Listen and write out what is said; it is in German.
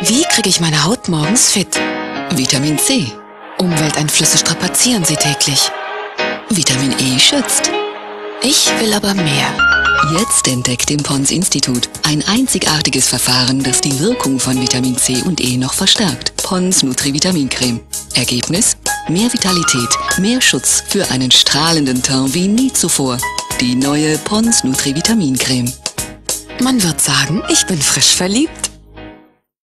Wie kriege ich meine Haut morgens fit? Vitamin C. Umwelteinflüsse strapazieren sie täglich. Vitamin E schützt. Ich will aber mehr. Jetzt entdeckt im Pons Institut ein einzigartiges Verfahren, das die Wirkung von Vitamin C und E noch verstärkt. Pons Nutri-Vitamin Creme. Ergebnis? Mehr Vitalität, mehr Schutz für einen strahlenden Teint wie nie zuvor. Die neue Pons Nutri-Vitamin Creme. Man wird sagen, ich bin frisch verliebt.